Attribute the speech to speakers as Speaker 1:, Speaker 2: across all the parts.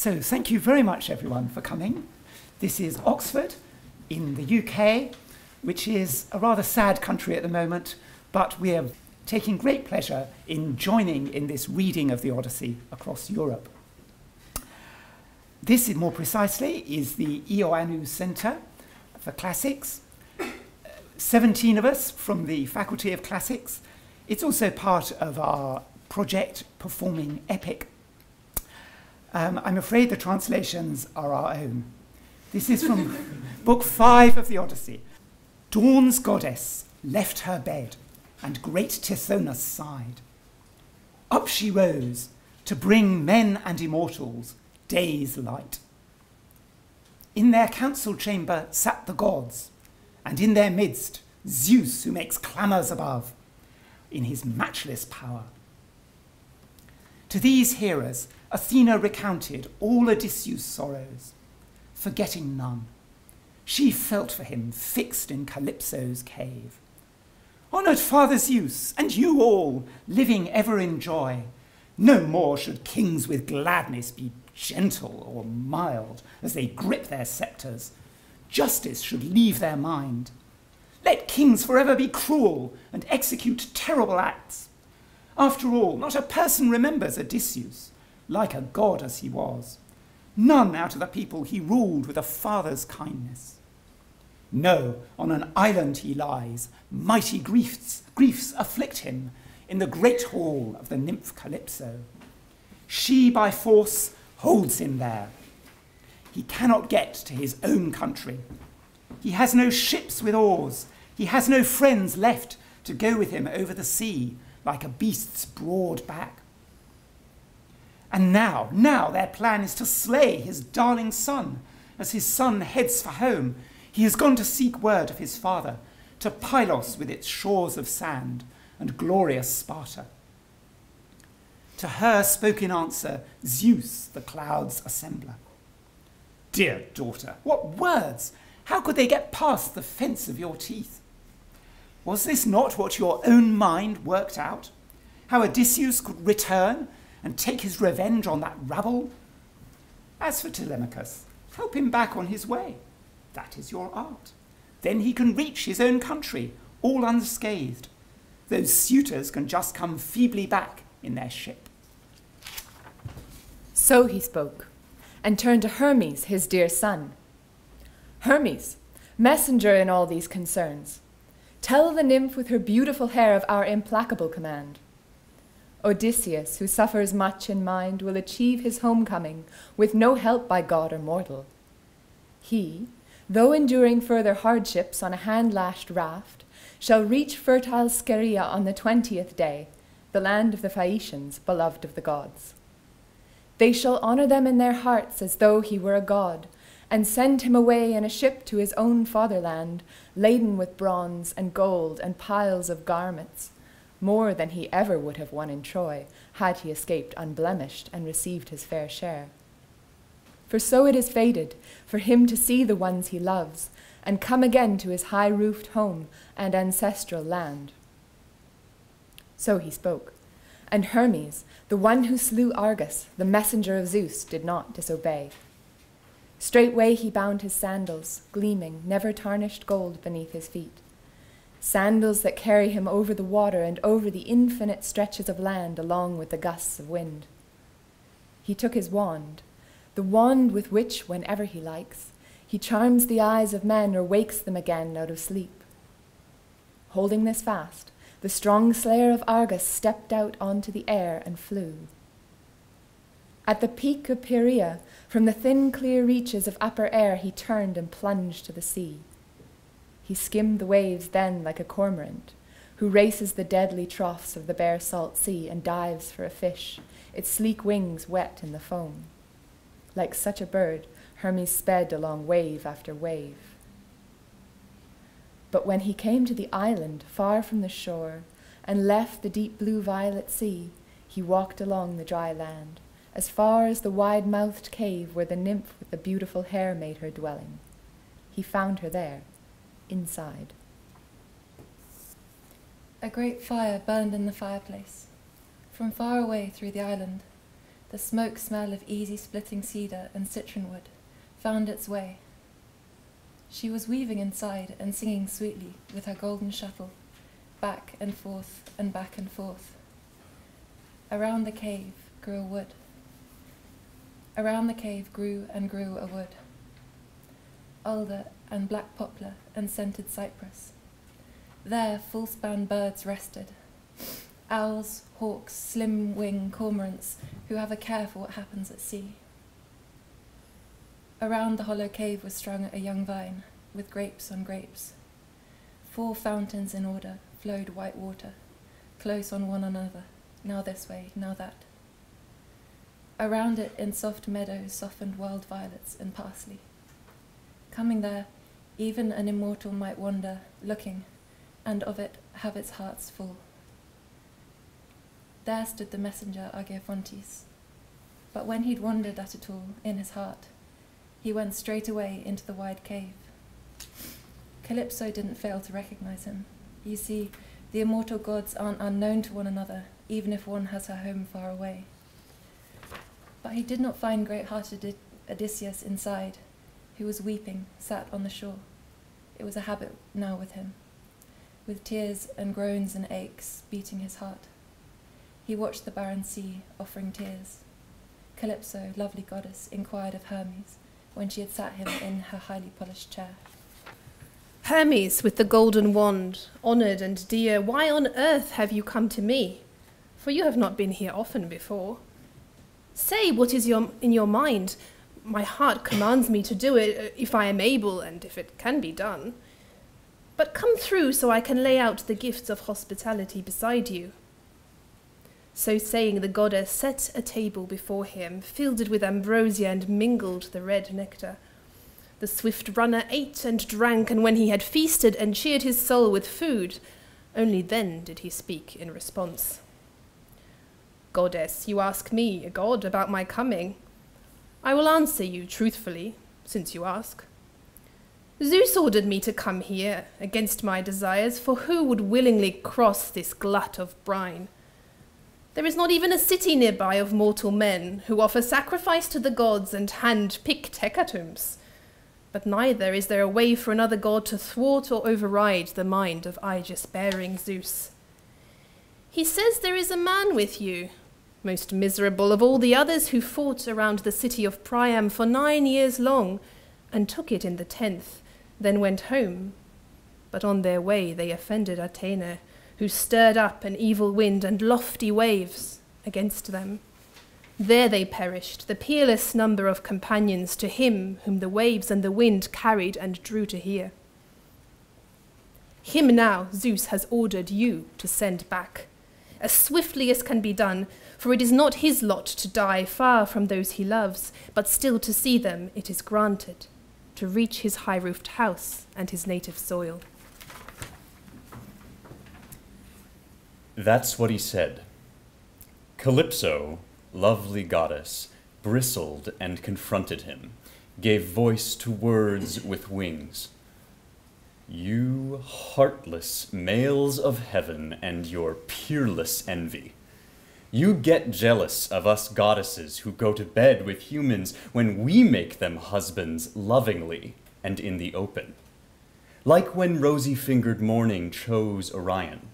Speaker 1: So, thank you very much, everyone, for coming. This is Oxford in the UK, which is a rather sad country at the moment, but we are taking great pleasure in joining in this reading of the Odyssey across Europe. This, more precisely, is the Ioannou Centre for Classics. 17 of us from the Faculty of Classics. It's also part of our project Performing Epic. Um, I'm afraid the translations are our own. This is from Book 5 of the Odyssey. Dawn's goddess left her bed, and great Tithonus sighed. Up she rose to bring men and immortals day's light. In their council chamber sat the gods, and in their midst Zeus, who makes clamours above, in his matchless power. To these hearers, Athena recounted all Odysseus' sorrows, forgetting none. She felt for him fixed in Calypso's cave. Honoured Father Zeus, and you all, living ever in joy, no more should kings with gladness be gentle or mild as they grip their sceptres. Justice should leave their mind. Let kings forever be cruel and execute terrible acts. After all, not a person remembers Odysseus, like a god as he was. None out of the people he ruled with a father's kindness. No, on an island he lies, mighty griefs, griefs afflict him in the great hall of the nymph Calypso. She by force holds him there. He cannot get to his own country. He has no ships with oars. He has no friends left to go with him over the sea like a beast's broad back. And now, now their plan is to slay his darling son. As his son heads for home, he has gone to seek word of his father, to Pylos with its shores of sand and glorious Sparta. To her spoke in answer Zeus, the cloud's assembler. Dear daughter, what words! How could they get past the fence of your teeth? Was this not what your own mind worked out? How Odysseus could return and take his revenge on that rabble? As for Telemachus, help him back on his way. That is your art. Then he can reach his own country, all unscathed. Those suitors can just come feebly back in their ship.
Speaker 2: So he spoke, and turned to Hermes, his dear son. Hermes, messenger in all these concerns, tell the nymph with her beautiful hair of our implacable command. Odysseus, who suffers much in mind, will achieve his homecoming with no help by god or mortal. He, though enduring further hardships on a hand lashed raft, shall reach fertile Scheria on the twentieth day, the land of the Phaeacians, beloved of the gods. They shall honor them in their hearts as though he were a god, and send him away in a ship to his own fatherland, laden with bronze and gold and piles of garments, more than he ever would have won in Troy, had he escaped unblemished and received his fair share. For so it is fated for him to see the ones he loves, and come again to his high roofed home and ancestral land. So he spoke, and Hermes, the one who slew Argus, the messenger of Zeus, did not disobey. Straightway he bound his sandals, gleaming, never tarnished gold beneath his feet. Sandals that carry him over the water and over the infinite stretches of land along with the gusts of wind. He took his wand, the wand with which, whenever he likes, he charms the eyes of men or wakes them again out of sleep. Holding this fast, the strong slayer of Argus stepped out onto the air and flew. At the peak of Pieria, from the thin clear reaches of upper air, he turned and plunged to the sea. He skimmed the waves then like a cormorant, who races the deadly troughs of the bare salt sea and dives for a fish, its sleek wings wet in the foam. Like such a bird, Hermes sped along wave after wave. But when he came to the island far from the shore and left the deep blue violet sea, he walked along the dry land, as far as the wide mouthed cave where the nymph with the beautiful hair made her dwelling. He found her there, inside.
Speaker 3: A great fire burned in the fireplace, from far away through the island, The smoke smell of easy splitting cedar and citron wood found its way. She was weaving inside and singing sweetly with her golden shuttle, back and forth and back and forth. Around the cave grew a wood. Around the cave grew and grew a wood. Alder and black poplar and scented cypress. There full span birds rested. Owls, hawks, slim wing cormorants who have a care for what happens at sea. Around the hollow cave was strung a young vine, with grapes on grapes. Four fountains in order flowed white water, close on one another, now this way, now that. Around it in soft meadows softened wild violets and parsley. Coming there, even an immortal might wander, looking, and of it have its hearts full. There stood the messenger Argeiphontes, but when he'd wondered at it all in his heart, he went straight away into the wide cave. Calypso didn't fail to recognize him. You see, the immortal gods aren't unknown to one another, even if one has her home far away. But he did not find great hearted Odysseus inside, who was weeping, sat on the shore. It was a habit now with him, with tears and groans and aches beating his heart. He watched the barren sea, offering tears. Calypso, lovely goddess, inquired of Hermes, when she had sat him in her highly polished chair.
Speaker 4: Hermes with the golden wand, honoured and dear, why on earth have you come to me? For you have not been here often before. Say what is your, in your mind. My heart commands me to do it uh, if I am able and if it can be done. But come through so I can lay out the gifts of hospitality beside you. So saying, the goddess set a table before him, filled it with ambrosia and mingled the red nectar. The swift runner ate and drank, and when he had feasted and cheered his soul with food, only then did he speak in response. Goddess, you ask me, a god, about my coming. I will answer you truthfully, since you ask. Zeus ordered me to come here, against my desires, for who would willingly cross this glut of brine? There is not even a city nearby of mortal men who offer sacrifice to the gods and hand picked hecatombs. But neither is there a way for another god to thwart or override the mind of aegis bearing Zeus. He says there is a man with you, most miserable of all the others who fought around the city of Priam for nine years long, and took it in the tenth, then went home. But on their way they offended Athena, who stirred up an evil wind and lofty waves against them. There they perished, the peerless number of companions to him whom the waves and the wind carried and drew to here. Him now Zeus has ordered you to send back, as swiftly as can be done, for it is not his lot to die far from those he loves, but still to see them it is granted, to reach his high roofed house and his native soil.
Speaker 5: That's what he said. Calypso, lovely goddess, bristled and confronted him, gave voice to words with wings. You heartless males of heaven and your peerless envy. You get jealous of us goddesses who go to bed with humans when we make them husbands lovingly and in the open. Like when rosy fingered morning chose Orion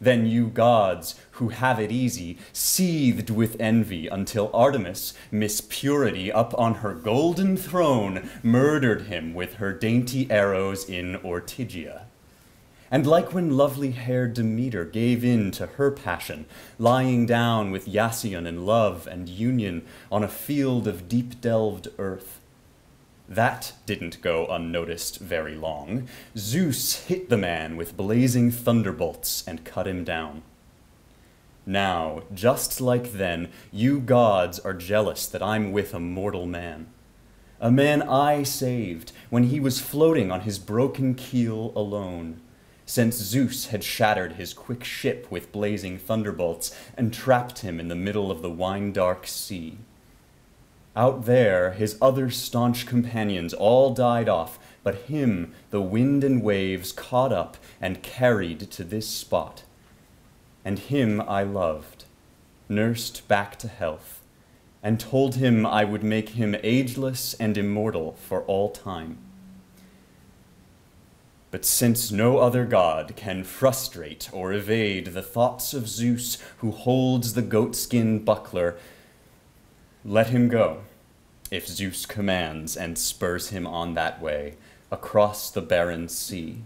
Speaker 5: then you gods, who have it easy, seethed with envy until Artemis, Miss Purity, up on her golden throne, murdered him with her dainty arrows in Ortygia. And like when lovely haired Demeter gave in to her passion, lying down with Iasion in love and union on a field of deep delved earth, that didn't go unnoticed very long. Zeus hit the man with blazing thunderbolts and cut him down. Now, just like then, you gods are jealous that I'm with a mortal man. A man I saved when he was floating on his broken keel alone, since Zeus had shattered his quick ship with blazing thunderbolts and trapped him in the middle of the wine dark sea. Out there, his other staunch companions all died off, but him the wind and waves caught up and carried to this spot. And him I loved, nursed back to health, and told him I would make him ageless and immortal for all time. But since no other god can frustrate or evade the thoughts of Zeus who holds the goatskin buckler, let him go, if Zeus commands and spurs him on that way, across the barren sea.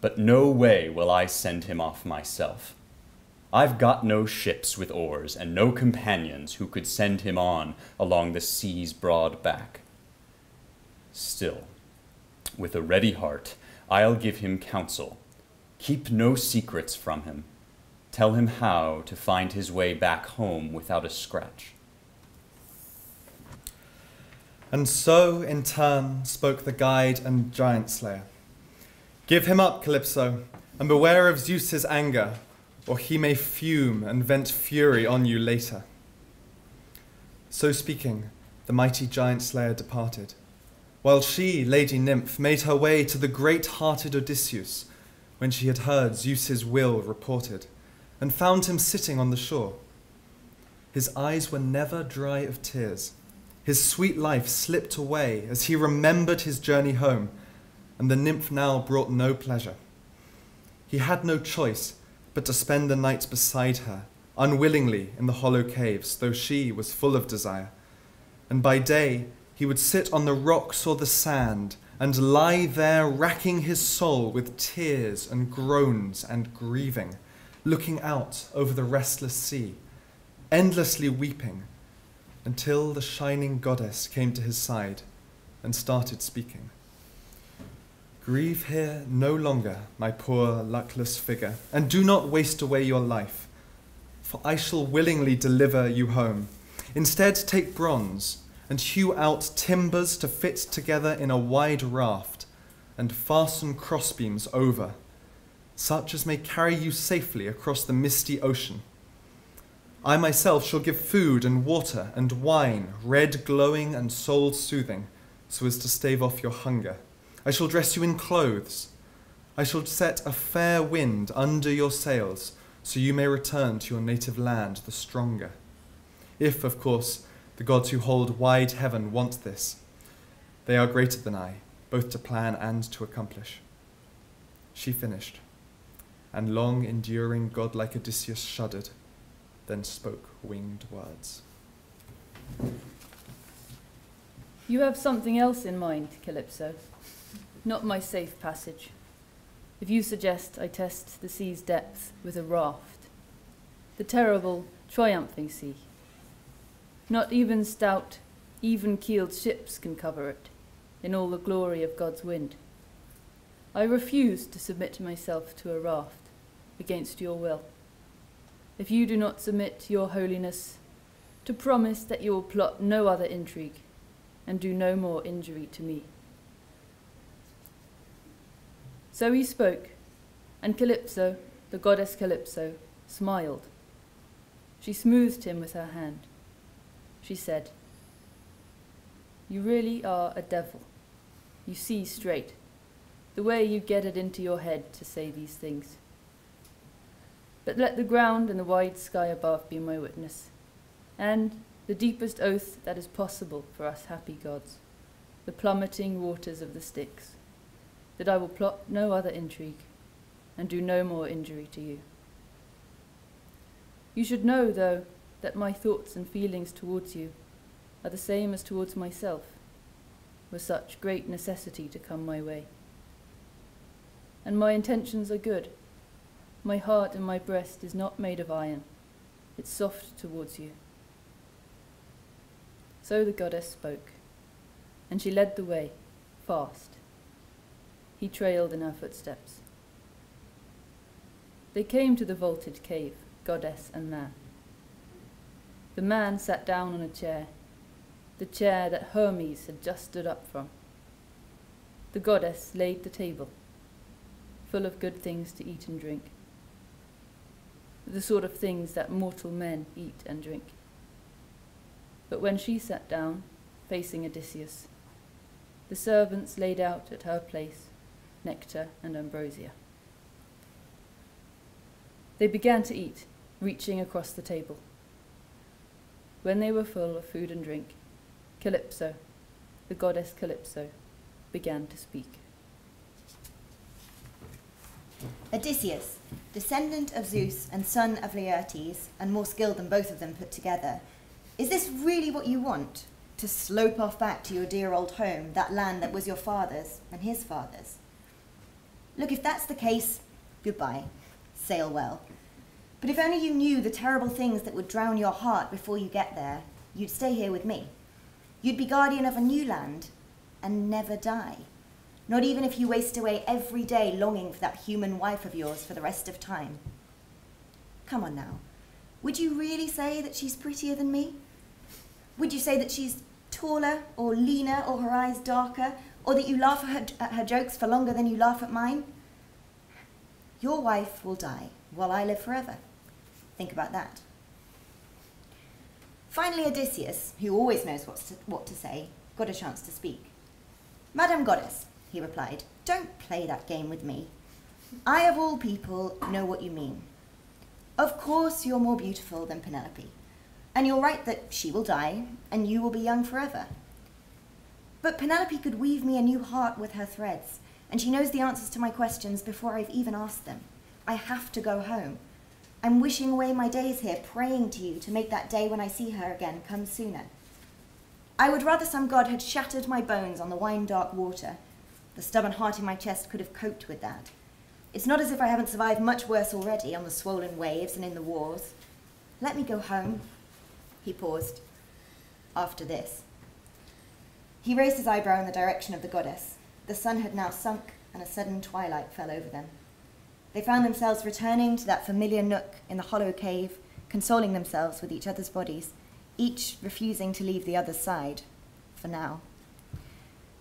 Speaker 5: But no way will I send him off myself. I've got no ships with oars, and no companions who could send him on along the sea's broad back. Still, with a ready heart, I'll give him counsel. Keep no secrets from him. Tell him how to find his way back home without a scratch.
Speaker 6: And so, in turn, spoke the guide and giant slayer. Give him up, Calypso, and beware of Zeus's anger, or he may fume and vent fury on you later. So speaking, the mighty giant slayer departed, while she, Lady Nymph, made her way to the great hearted Odysseus when she had heard Zeus's will reported, and found him sitting on the shore. His eyes were never dry of tears. His sweet life slipped away as he remembered his journey home, and the nymph now brought no pleasure. He had no choice but to spend the night beside her, unwillingly in the hollow caves, though she was full of desire. And by day he would sit on the rocks or the sand, and lie there racking his soul with tears and groans and grieving, looking out over the restless sea, endlessly weeping, until the shining goddess came to his side and started speaking. Grieve here no longer, my poor luckless figure, and do not waste away your life, for I shall willingly deliver you home. Instead, take bronze and hew out timbers to fit together in a wide raft, and fasten crossbeams over, such as may carry you safely across the misty ocean. I myself shall give food and water and wine, red glowing and soul soothing, so as to stave off your hunger. I shall dress you in clothes. I shall set a fair wind under your sails, so you may return to your native land the stronger. If, of course, the gods who hold wide heaven want this, they are greater than I, both to plan and to accomplish. She finished, and long enduring godlike Odysseus shuddered, then spoke winged words.
Speaker 7: You have something else in mind, Calypso not my safe passage. If you suggest I test the sea's depth with a raft, the terrible, triumphing sea. Not even stout, even keeled ships can cover it, in all the glory of God's wind. I refuse to submit myself to a raft against your will. If you do not submit your holiness to promise that you will plot no other intrigue and do no more injury to me. So he spoke, and Calypso, the goddess Calypso, smiled. She smoothed him with her hand. She said, You really are a devil. You see straight. The way you get it into your head to say these things. But let the ground and the wide sky above be my witness, and the deepest oath that is possible for us happy gods, the plummeting waters of the Styx that I will plot no other intrigue and do no more injury to you. You should know, though, that my thoughts and feelings towards you are the same as towards myself, were such great necessity to come my way. And my intentions are good. My heart and my breast is not made of iron, it's soft towards you. So the goddess spoke, and she led the way, fast, he trailed in her footsteps. They came to the vaulted cave, goddess and man. The man sat down on a chair, the chair that Hermes had just stood up from. The goddess laid the table, full of good things to eat and drink, the sort of things that mortal men eat and drink. But when she sat down, facing Odysseus, the servants laid out at her place nectar, and ambrosia. They began to eat, reaching across the table. When they were full of food and drink, Calypso, the goddess Calypso, began to speak.
Speaker 8: Odysseus, descendant of Zeus and son of Laertes, and more skilled than both of them put together, is this really what you want? To slope off back to your dear old home, that land that was your father's and his father's? Look, if that's the case, goodbye. Sail well. But if only you knew the terrible things that would drown your heart before you get there, you'd stay here with me. You'd be guardian of a new land and never die. Not even if you waste away every day longing for that human wife of yours for the rest of time. Come on now. Would you really say that she's prettier than me? Would you say that she's taller or leaner or her eyes darker or that you laugh at her, at her jokes for longer than you laugh at mine? Your wife will die while I live forever. Think about that. Finally, Odysseus, who always knows what to, what to say, got a chance to speak. Madam Goddess, he replied, don't play that game with me. I, of all people, know what you mean. Of course, you're more beautiful than Penelope, and you're right that she will die, and you will be young forever. But Penelope could weave me a new heart with her threads, and she knows the answers to my questions before I've even asked them. I have to go home. I'm wishing away my days here, praying to you to make that day when I see her again come sooner. I would rather some god had shattered my bones on the wine dark water. The stubborn heart in my chest could have coped with that. It's not as if I haven't survived much worse already on the swollen waves and in the wars. Let me go home. He paused. After this. He raised his eyebrow in the direction of the goddess. The sun had now sunk, and a sudden twilight fell over them. They found themselves returning to that familiar nook in the hollow cave, consoling themselves with each other's bodies, each refusing to leave the other's side, for now.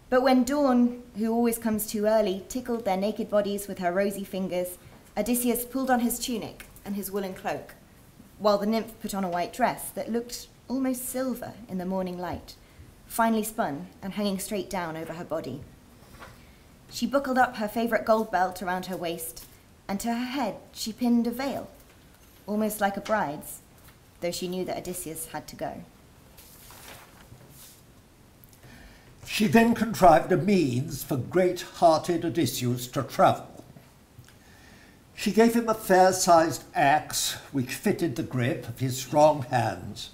Speaker 8: But when Dawn, who always comes too early, tickled their naked bodies with her rosy fingers, Odysseus pulled on his tunic and his woolen cloak, while the nymph put on a white dress that looked almost silver in the morning light, finely spun and hanging straight down over her body. She buckled up her favourite gold belt around her waist, and to her head she pinned a veil, almost like a bride's, though she knew that Odysseus had to go.
Speaker 9: She then contrived a means for great hearted Odysseus to travel. She gave him a fair sized axe which fitted the grip of his strong hands.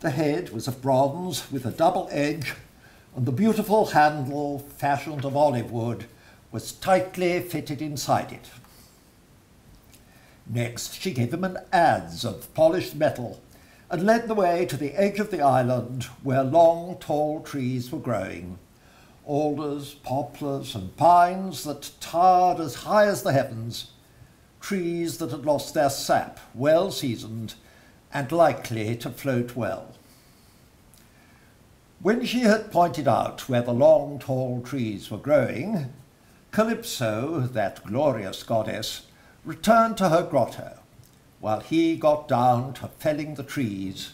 Speaker 9: The head was of bronze with a double edge, and the beautiful handle, fashioned of olive wood, was tightly fitted inside it. Next, she gave him an adze of polished metal and led the way to the edge of the island where long, tall trees were growing. Alders, poplars, and pines that towered as high as the heavens, trees that had lost their sap, well seasoned, and likely to float well. When she had pointed out where the long, tall trees were growing, Calypso, that glorious goddess, returned to her grotto, while he got down to felling the trees,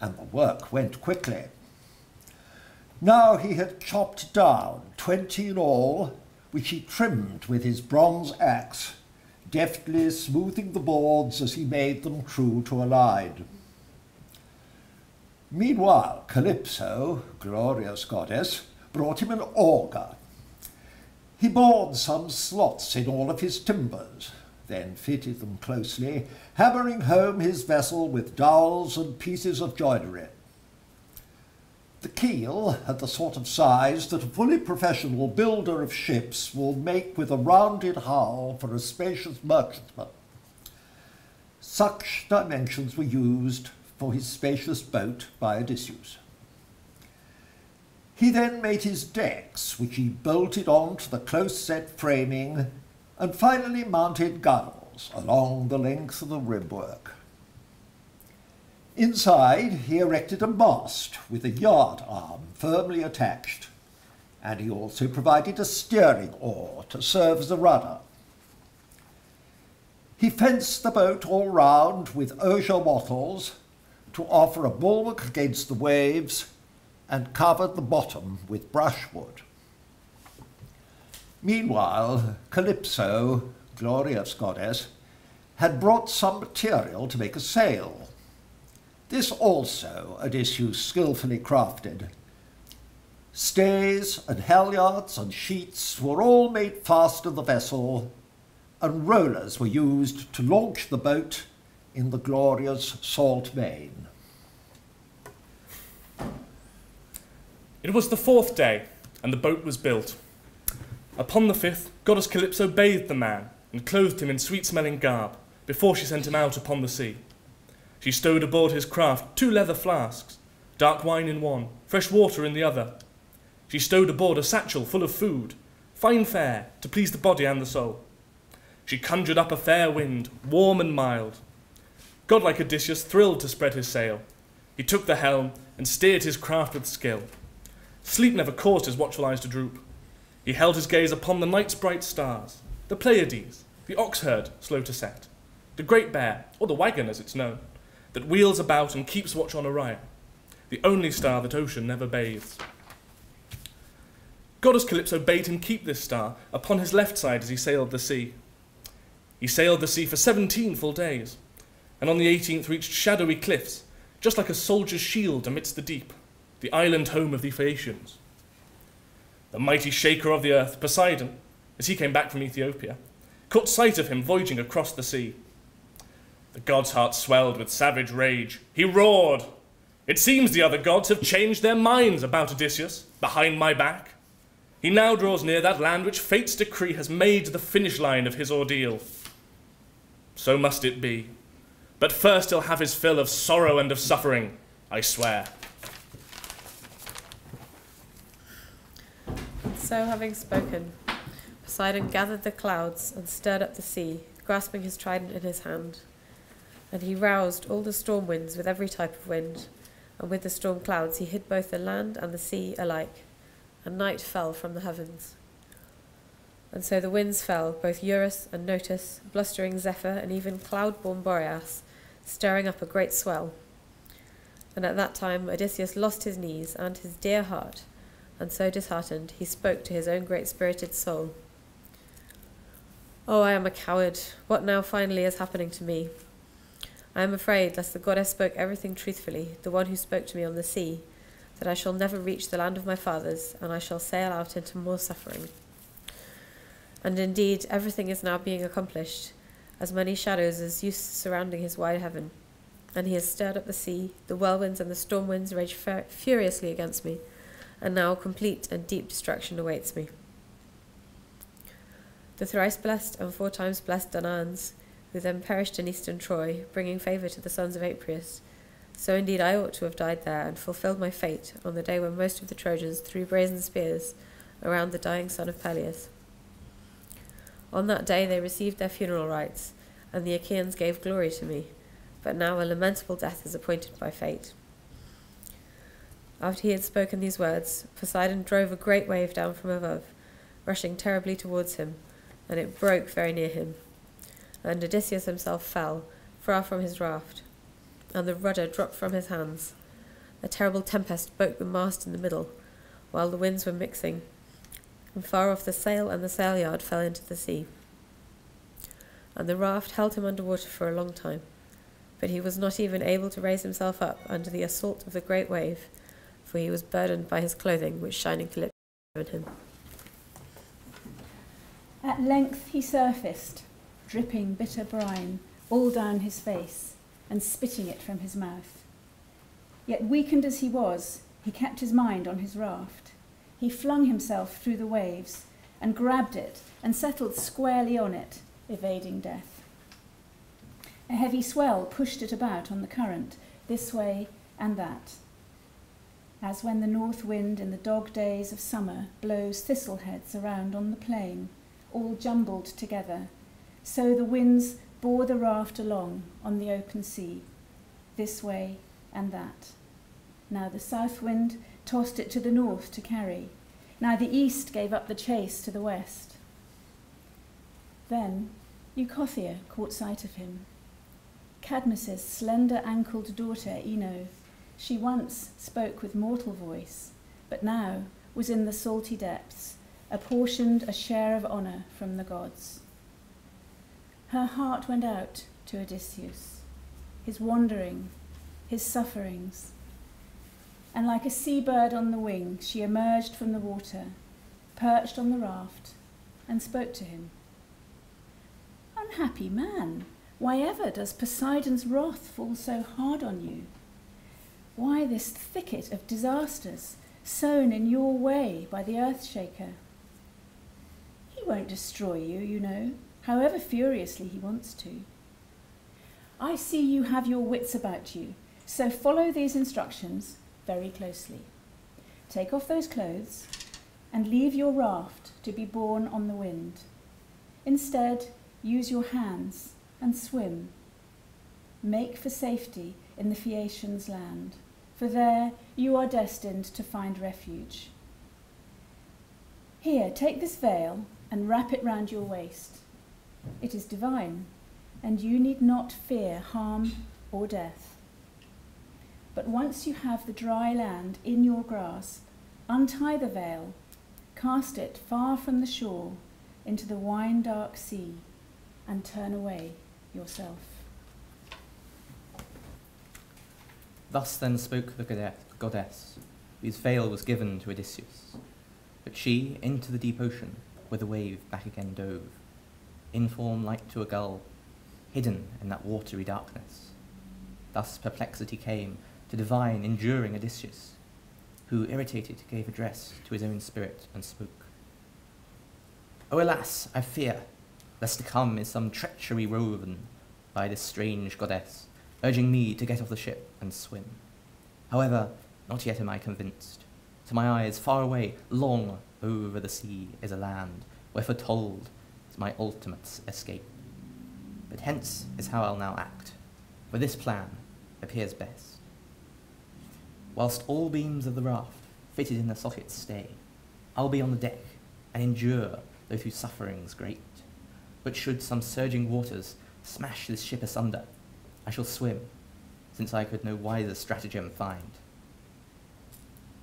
Speaker 9: and the work went quickly. Now he had chopped down twenty in all, which he trimmed with his bronze axe, deftly smoothing the boards as he made them true to a line. Meanwhile, Calypso, glorious goddess, brought him an auger. He bored some slots in all of his timbers, then fitted them closely, hammering home his vessel with dowels and pieces of joinery. The keel had the sort of size that a fully professional builder of ships will make with a rounded hull for a spacious merchantman. Such dimensions were used for his spacious boat by Odysseus. He then made his decks, which he bolted on to the close-set framing, and finally mounted gunnels along the length of the ribwork. Inside, he erected a mast with a yard arm firmly attached, and he also provided a steering oar to serve as a rudder. He fenced the boat all round with osier wattles to offer a bulwark against the waves and covered the bottom with brushwood. Meanwhile, Calypso, glorious goddess, had brought some material to make a sail. This also Odysseus skilfully crafted. Stays and halyards and sheets were all made fast to the vessel, and rollers were used to launch the boat in the glorious salt main.
Speaker 10: It was the fourth day, and the boat was built. Upon the fifth, goddess Calypso bathed the man and clothed him in sweet smelling garb before she sent him out upon the sea. She stowed aboard his craft two leather flasks, dark wine in one, fresh water in the other. She stowed aboard a satchel full of food, fine fare to please the body and the soul. She conjured up a fair wind, warm and mild. Godlike Odysseus thrilled to spread his sail. He took the helm and steered his craft with skill. Sleep never caused his watchful eyes to droop. He held his gaze upon the night's bright stars, the Pleiades, the ox herd slow to set, the great bear, or the wagon as it's known, that wheels about and keeps watch on Orion, the only star that ocean never bathes. Goddess Calypso bade him keep this star upon his left side as he sailed the sea. He sailed the sea for seventeen full days, and on the eighteenth reached shadowy cliffs, just like a soldier's shield amidst the deep, the island home of the Phaeacians. The mighty shaker of the earth, Poseidon, as he came back from Ethiopia, caught sight of him voyaging across the sea. The god's heart swelled with savage rage. He roared, It seems the other gods have changed their minds about Odysseus, behind my back. He now draws near that land which fate's decree has made the finish line of his ordeal. So must it be. But first he'll have his fill of sorrow and of suffering, I swear.
Speaker 11: So, having spoken, Poseidon gathered the clouds and stirred up the sea, grasping his trident in his hand. And he roused all the storm winds with every type of wind, and with the storm clouds he hid both the land and the sea alike, and night fell from the heavens. And so the winds fell, both Eurus and Notus, blustering Zephyr, and even cloud born Boreas, stirring up a great swell. And at that time Odysseus lost his knees and his dear heart, and so disheartened he spoke to his own great spirited soul. Oh, I am a coward. What now finally is happening to me? I am afraid, lest the goddess spoke everything truthfully, the one who spoke to me on the sea, that I shall never reach the land of my fathers, and I shall sail out into more suffering. And indeed, everything is now being accomplished, as many shadows as Zeus surrounding his wide heaven. And he has stirred up the sea, the whirlwinds and the storm winds rage furiously against me, and now complete and deep destruction awaits me. The thrice blessed and four times blessed Danaans, who then perished in eastern Troy, bringing favour to the sons of Atreus. So indeed I ought to have died there and fulfilled my fate on the day when most of the Trojans threw brazen spears around the dying son of Peleus. On that day they received their funeral rites, and the Achaeans gave glory to me, but now a lamentable death is appointed by fate. After he had spoken these words, Poseidon drove a great wave down from above, rushing terribly towards him, and it broke very near him. And Odysseus himself fell, far from his raft, and the rudder dropped from his hands. A terrible tempest broke the mast in the middle, while the winds were mixing, and far off the sail and the sail yard fell into the sea. And the raft held him under water for a long time, but he was not even able to raise himself up under the assault of the great wave, for he was burdened by his clothing, which shining Calypso had given him.
Speaker 12: At length he surfaced, dripping bitter brine all down his face and spitting it from his mouth. Yet, weakened as he was, he kept his mind on his raft. He flung himself through the waves and grabbed it and settled squarely on it, evading death. A heavy swell pushed it about on the current, this way and that. As when the north wind in the dog days of summer blows thistle heads around on the plain, all jumbled together, so the winds bore the raft along on the open sea, this way and that. Now the south wind tossed it to the north to carry. Now the east gave up the chase to the west. Then Leucothea caught sight of him. Cadmus's slender ankled daughter Ino, she once spoke with mortal voice, but now was in the salty depths, apportioned a share of honour from the gods. Her heart went out to Odysseus, his wandering, his sufferings. And like a seabird on the wing, she emerged from the water, perched on the raft, and spoke to him. Unhappy man, why ever does Poseidon's wrath fall so hard on you? Why this thicket of disasters sown in your way by the earth shaker? He won't destroy you, you know, however furiously he wants to. I see you have your wits about you, so follow these instructions very closely. Take off those clothes and leave your raft to be borne on the wind. Instead, use your hands and swim. Make for safety in the Phaeacians' land, for there you are destined to find refuge. Here, take this veil and wrap it round your waist. It is divine, and you need not fear harm or death. But once you have the dry land in your grasp, untie the veil, cast it far from the shore into the wine dark sea, and turn away yourself.
Speaker 13: Thus then spoke the goddess, whose veil was given to Odysseus. But she, into the deep ocean, where the wave back again dove, in form like to a gull, hidden in that watery darkness. Thus perplexity came to divine, enduring Odysseus, who, irritated, gave address to his own spirit and spoke. O alas, I fear, lest to come is some treachery woven by this strange goddess, urging me to get off the ship and swim. However, not yet am I convinced. To my eyes, far away, long over the sea, is a land where foretold is my ultimate escape. But hence is how I'll now act, for this plan appears best. Whilst all beams of the raft fitted in the sockets stay, I'll be on the deck and endure though through sufferings great. But should some surging waters smash this ship asunder, I shall swim, since I could no wiser stratagem find.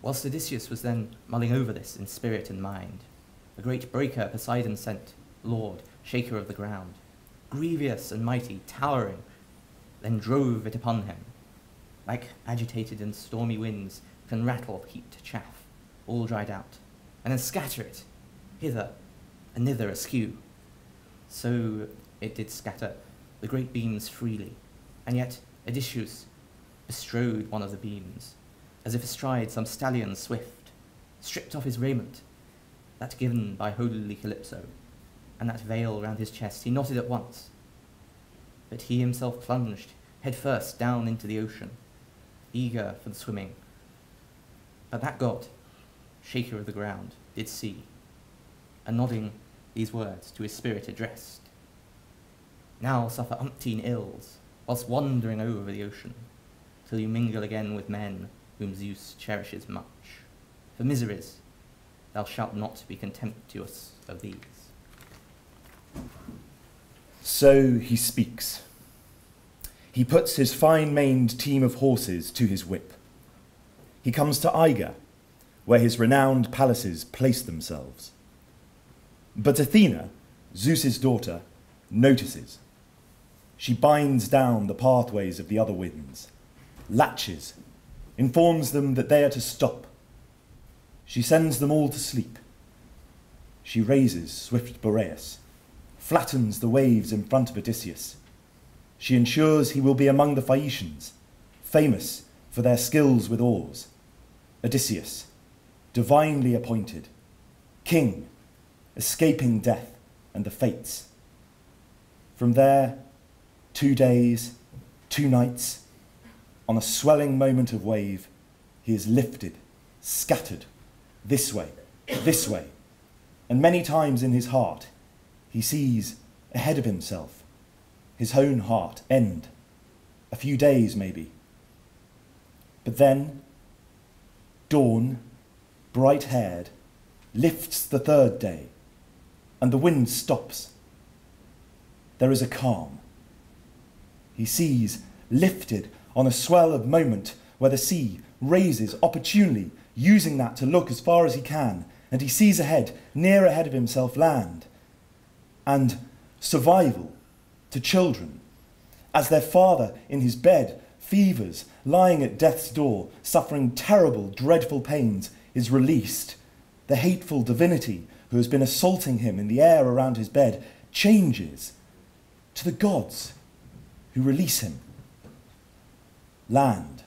Speaker 13: Whilst Odysseus was then mulling over this in spirit and mind, the great breaker Poseidon sent, Lord, shaker of the ground, grievous and mighty, towering, then drove it upon him, like agitated and stormy winds can rattle heaped chaff, all dried out, and then scatter it hither and thither askew. So it did scatter the great beams freely, and yet Odysseus bestrode one of the beams, as if astride some stallion swift, stripped off his raiment, that given by holy Calypso, and that veil round his chest he knotted at once. But he himself plunged head first down into the ocean, eager for the swimming. But that god, shaker of the ground, did see, and nodding these words to his spirit addressed. Now suffer umpteen ills, whilst wandering over the ocean, till you mingle again with men whom Zeus cherishes much. For miseries, thou shalt not be contemptuous of these.
Speaker 14: So he speaks. He puts his fine maned team of horses to his whip. He comes to Iga, where his renowned palaces place themselves. But Athena, Zeus's daughter, notices. She binds down the pathways of the other winds, latches, informs them that they are to stop. She sends them all to sleep. She raises swift Boreas, flattens the waves in front of Odysseus. She ensures he will be among the Phaeacians, famous for their skills with oars. Odysseus, divinely appointed, king, escaping death and the fates. From there, two days, two nights, on a swelling moment of wave, he is lifted, scattered, this way, this way, and many times in his heart he sees ahead of himself his own heart end, a few days maybe. But then, dawn, bright haired, lifts the third day, and the wind stops. There is a calm. He sees, lifted on a swell of moment, where the sea raises opportunely, using that to look as far as he can, and he sees ahead, near ahead of himself, land. And survival to children, as their father in his bed fevers, lying at death's door, suffering terrible, dreadful pains, is released. The hateful divinity who has been assaulting him in the air around his bed changes to the gods release him. Land,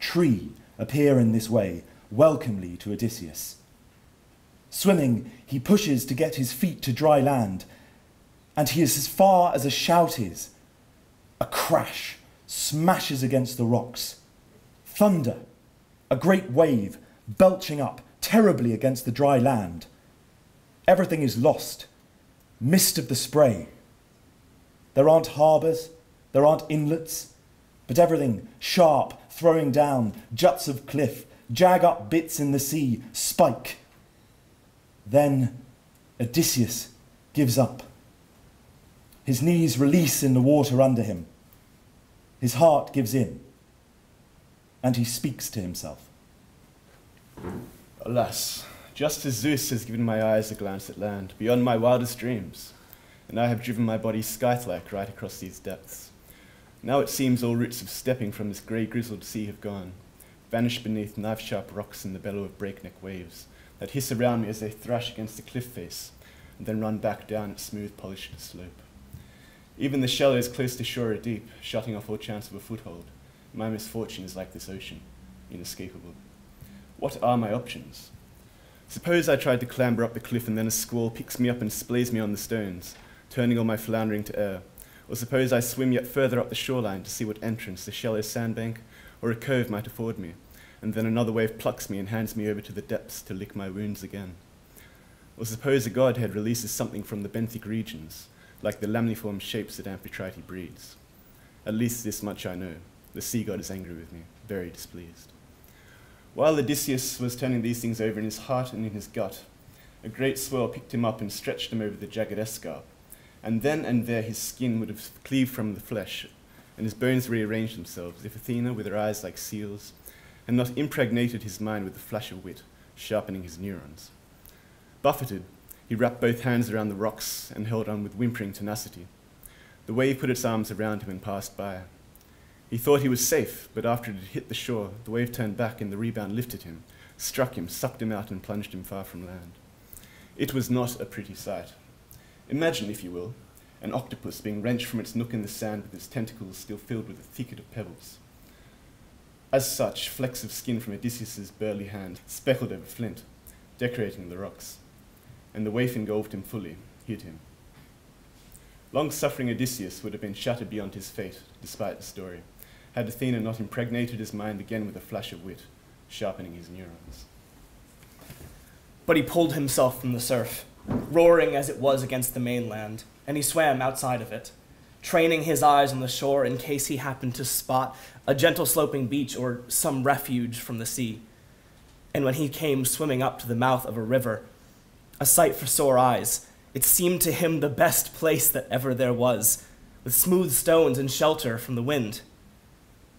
Speaker 14: tree appear in this way welcomely to Odysseus. Swimming, he pushes to get his feet to dry land, and he is as far as a shout is. A crash smashes against the rocks. Thunder, a great wave belching up terribly against the dry land. Everything is lost. Mist of the spray. There aren't harbours, there aren't inlets, but everything sharp, throwing down, juts of cliff, jag up bits in the sea, spike. Then Odysseus gives up. His knees release in the water under him. His heart gives in. And he speaks to himself.
Speaker 15: Alas, just as Zeus has given my eyes a glance at land, beyond my wildest dreams, and I have driven my body scythe-like right across these depths. Now it seems all routes of stepping from this grey grizzled sea have gone, vanished beneath knife-sharp rocks and the bellow of breakneck waves, that hiss around me as they thrash against the cliff face, and then run back down its smooth, polished slope. Even the shallows close to shore are deep, shutting off all chance of a foothold. My misfortune is like this ocean, inescapable. What are my options? Suppose I tried to clamber up the cliff and then a squall picks me up and splays me on the stones, turning all my floundering to air. Or suppose I swim yet further up the shoreline to see what entrance the shallow sandbank or a cove might afford me, and then another wave plucks me and hands me over to the depths to lick my wounds again. Or suppose a godhead releases something from the benthic regions, like the lamniform shapes that Amphitrite breeds. At least this much I know. The sea god is angry with me, very displeased. While Odysseus was turning these things over in his heart and in his gut, a great swell picked him up and stretched him over the jagged escarp, and then and there his skin would have cleaved from the flesh, and his bones rearranged themselves, if Athena, with her eyes like seals, had not impregnated his mind with the flash of wit, sharpening his neurons. Buffeted, he wrapped both hands around the rocks and held on with whimpering tenacity. The wave put its arms around him and passed by. He thought he was safe, but after it had hit the shore, the wave turned back and the rebound lifted him, struck him, sucked him out, and plunged him far from land. It was not a pretty sight. Imagine, if you will, an octopus being wrenched from its nook in the sand with its tentacles still filled with a thicket of pebbles. As such, flecks of skin from Odysseus's burly hand speckled over flint, decorating the rocks, and the waif engulfed him fully, hid him. Long-suffering Odysseus would have been shattered beyond his fate, despite the story, had Athena not impregnated his mind again with a flash of wit, sharpening his neurons.
Speaker 16: But he pulled himself from the surf, roaring as it was against the mainland, and he swam outside of it, training his eyes on the shore in case he happened to spot a gentle sloping beach or some refuge from the sea. And when he came swimming up to the mouth of a river, a sight for sore eyes, it seemed to him the best place that ever there was, with smooth stones and shelter from the wind.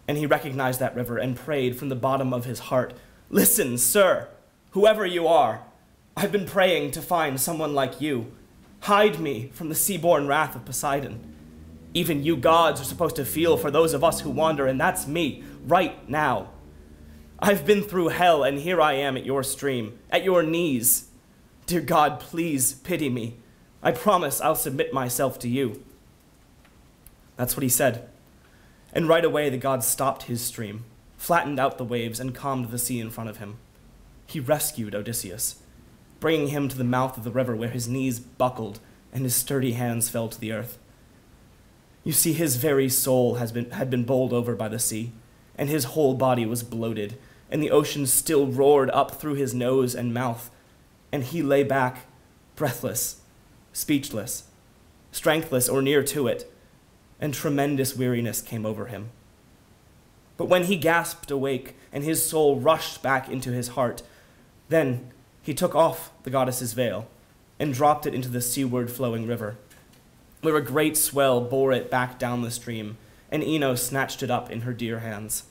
Speaker 16: And he recognized that river and prayed from the bottom of his heart, Listen, sir, whoever you are, I've been praying to find someone like you. Hide me from the sea-born wrath of Poseidon. Even you gods are supposed to feel for those of us who wander, and that's me, right now. I've been through hell, and here I am at your stream, at your knees. Dear God, please pity me. I promise I'll submit myself to you. That's what he said. And right away the god stopped his stream, flattened out the waves, and calmed the sea in front of him. He rescued Odysseus, bringing him to the mouth of the river where his knees buckled and his sturdy hands fell to the earth. You see, his very soul has been, had been bowled over by the sea, and his whole body was bloated, and the ocean still roared up through his nose and mouth, and he lay back, breathless, speechless, strengthless or near to it, and tremendous weariness came over him. But when he gasped awake and his soul rushed back into his heart, then he took off the goddess's veil and dropped it into the seaward flowing river, where a great swell bore it back down the stream, and Ino snatched it up in her dear hands.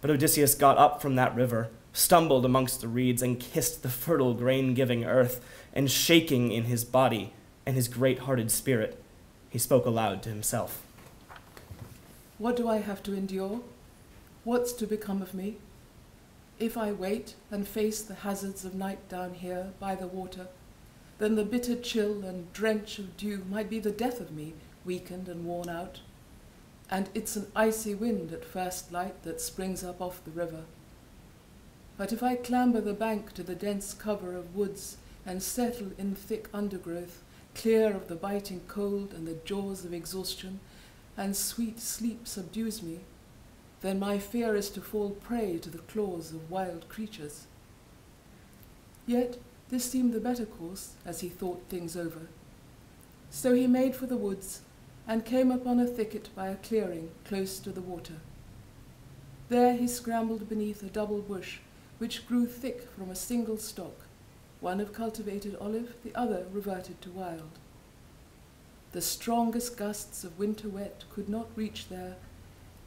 Speaker 16: But Odysseus got up from that river, stumbled amongst the reeds, and kissed the fertile grain giving earth, and shaking in his body and his great hearted spirit, he spoke aloud to himself.
Speaker 17: What do I have to endure? What's to become of me? If I wait and face the hazards of night down here by the water, then the bitter chill and drench of dew might be the death of me, weakened and worn out. And it's an icy wind at first light that springs up off the river. But if I clamber the bank to the dense cover of woods and settle in thick undergrowth, clear of the biting cold and the jaws of exhaustion, and sweet sleep subdues me, then my fear is to fall prey to the claws of wild creatures. Yet this seemed the better course as he thought things over. So he made for the woods and came upon a thicket by a clearing close to the water. There he scrambled beneath a double bush which grew thick from a single stalk, one of cultivated olive, the other reverted to wild. The strongest gusts of winter wet could not reach there,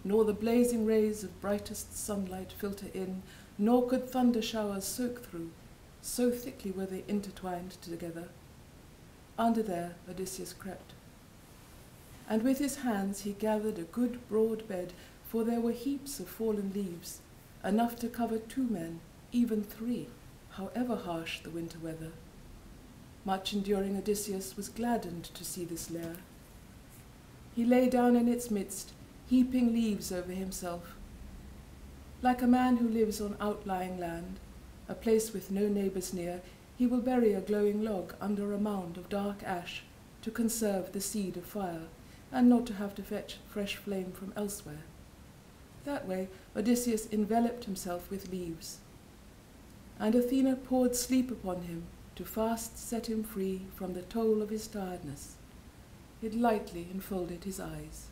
Speaker 17: nor the blazing rays of brightest sunlight filter in, nor could thunder showers soak through, so thickly were they intertwined together. Under there Odysseus crept. And with his hands he gathered a good broad bed, for there were heaps of fallen leaves, enough to cover two men, even three, however harsh the winter weather. Much enduring Odysseus was gladdened to see this lair. He lay down in its midst, heaping leaves over himself. Like a man who lives on outlying land, a place with no neighbors near, he will bury a glowing log under a mound of dark ash to conserve the seed of fire, and not to have to fetch fresh flame from elsewhere. That way Odysseus enveloped himself with leaves. And Athena poured sleep upon him to fast set him free from the toll of his tiredness. It lightly enfolded his eyes.